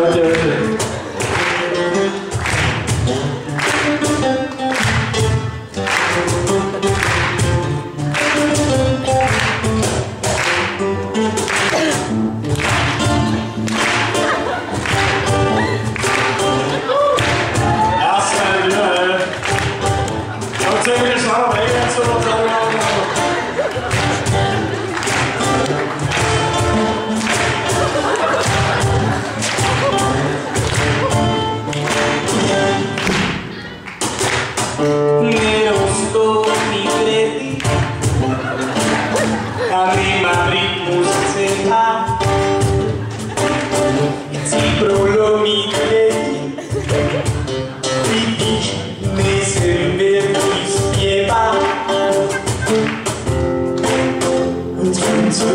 来接着试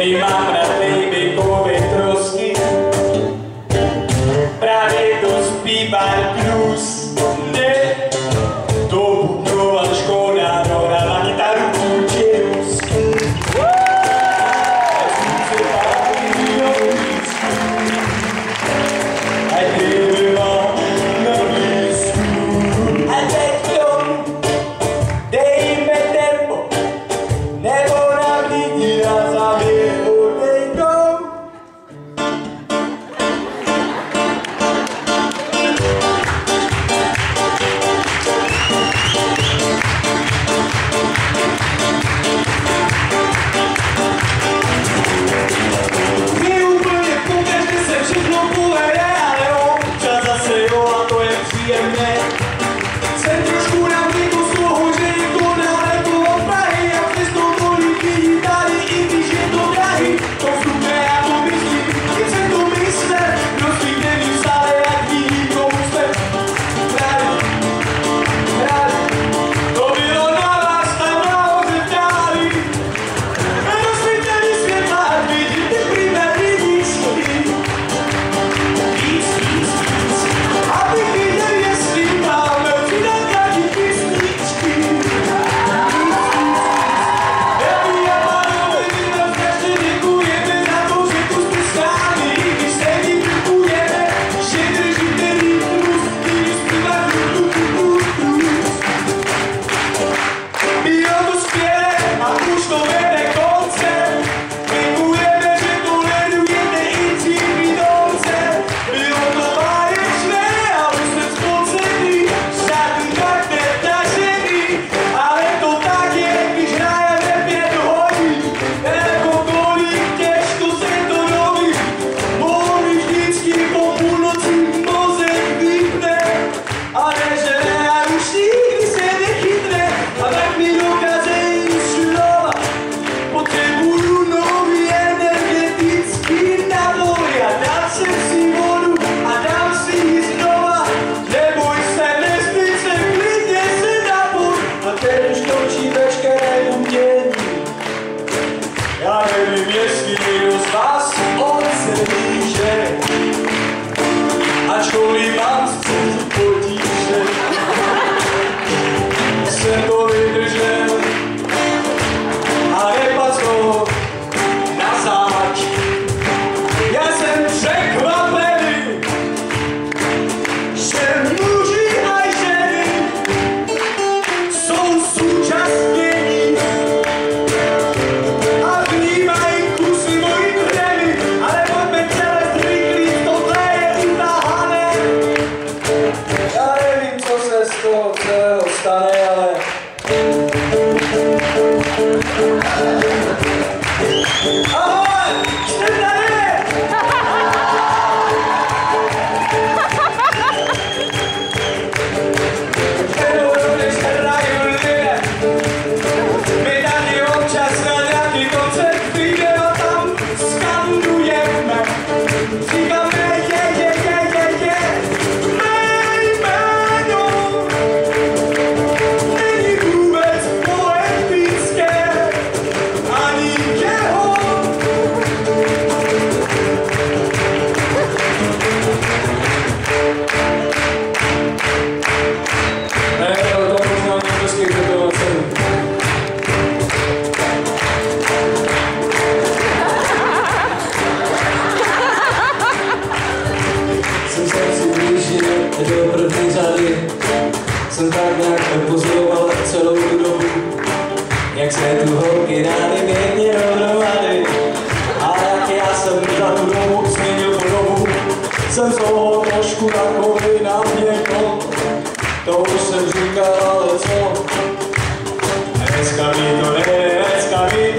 Mi mamá Holy Bible. ty dány pěkně dohromady. A jak já jsem za tu dobu změnil podobu, jsem z toho trošku takový na mě kont. To už jsem říkal, ale co? Dneska mi to nejde, dneska mi